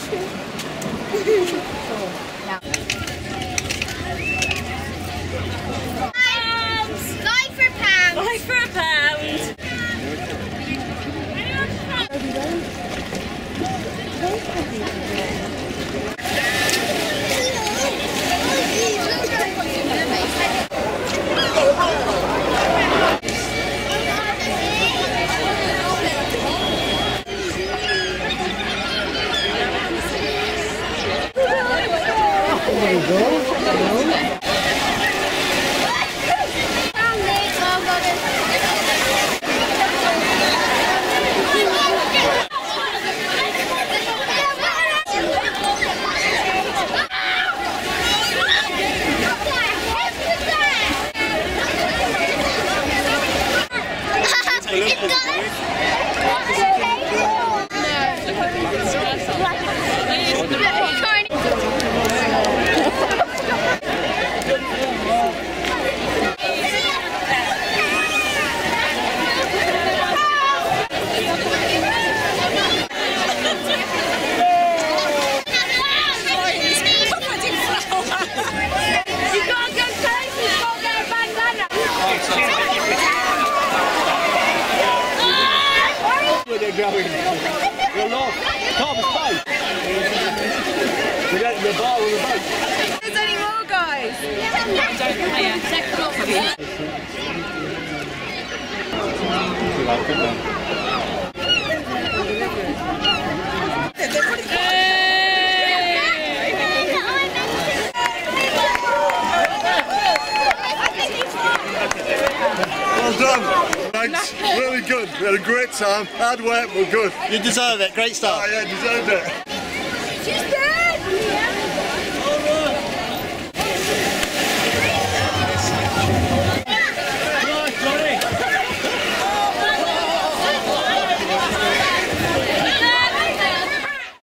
そうなんで。Mudou? Tá? They're going. You're lost. Can't escape. We're at the bar on the boat. There's any more guys. Well done. Thanks. Really good. We had a great time. Hard work, but good. You deserve it. Great start. Oh, start. yeah, deserved it. She's there.